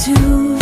to